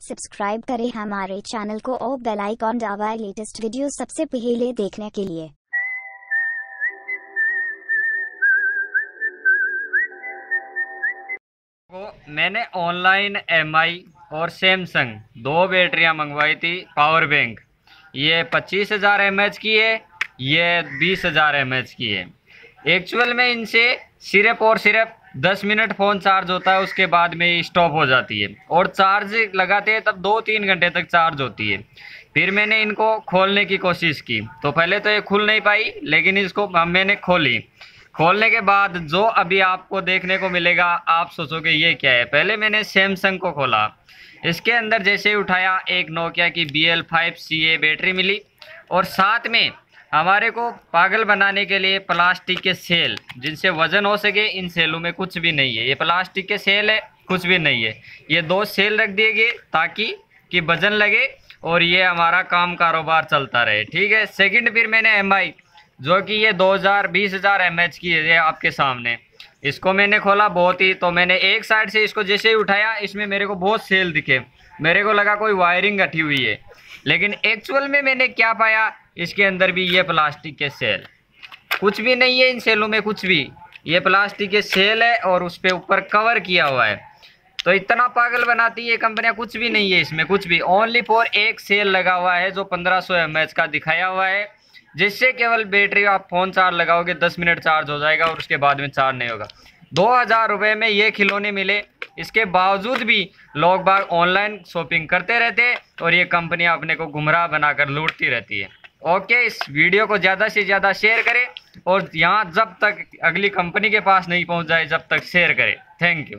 Subscribe करें हमारे channel को और बेल आइकॉन दबाएँ लेटेस्ट वीडियो सबसे पहले देखने के लिए। मैंने ऑनलाइन एमआई और सैमसंग दो बैटरियाँ मंगवाई थी पावर बैंक ये पच्चीस हज़ार एमएच की है, ये बीस हज़ार एमएच की है। एक्चुअल में इनसे सिर्फ़ और सिर्फ़ दस मिनट फ़ोन चार्ज होता है, उसके बाद में ये स्टॉप हो जाती है। और चार्ज लगाते हैं, तब दो तीन घंटे तक चार्ज होती है। फिर मैंने इनको खोलने की कोशिश की। तो पहले तो ये खुल नहीं पाई, लेकिन इसको मैंने खोली। खोलने के बाद जो अभी आपको देखने को मिलेगा, आप सोचोगे ये क्या है। पहले मैंने सैमसंग को खोला। इसके अंदर जैसे ही उठाया, एक नोकिया की B L five C A battery मिली। और साथ में हमारे को पागल बनाने के लिए प्लास्टिक के सेल, जिनसे वज़न हो सके, इन सेलों में कुछ भी नहीं है। ये प्लास्टिक के सेल है, कुछ भी नहीं है। ये दो सेल रख दिए गए, ताकि कि वज़न लगे और ये हमारा काम कारोबार चलता रहे। ठीक है सेकंड फिर मैंने एमआई जो कि ये 2000 बीस हज़ार एमएच की है आपके सामने। इसको मैंने खोला बहुत ही तो मैंने एक साइड से इसको जैसे ही उठाया, इसमें मेरे को बहुत सेल दिखे। मेरे को लगा कोई वायरिंग हटी हुई है। लेकिन एक्चुअल में मैंने क्या पाया? इसके अंदर भी ये प्लास्टिक के सेल। कुछ भी नहीं है इन सेलों में कुछ भी। ये प्लास्टिक के सेल है और उस पर ऊपर कवर किया हुआ है। तो इतना पागल बनाती है कंपनियाँ, कुछ भी नहीं है इसमें, कुछ भी। ओनली फॉर एक सेल लगा हुआ है जो 1500 सौ का दिखाया हुआ है, जिससे केवल बैटरी आप फ़ोन चार्ज लगाओगे, दस मिनट चार्ज हो जाएगा और उसके बाद में चार्ज नहीं होगा। दो हज़ार रुपये में ये खिलौने मिले। इसके बावजूद भी लोग बाग ऑनलाइन शॉपिंग करते रहते और ये कंपनियाँ अपने को गुमराह बनाकर लूटती रहती है। ओके इस वीडियो को ज़्यादा से ज़्यादा शेयर करें और यहाँ जब तक अगली कंपनी के पास नहीं पहुँच जाए, जब तक शेयर करें। Thank you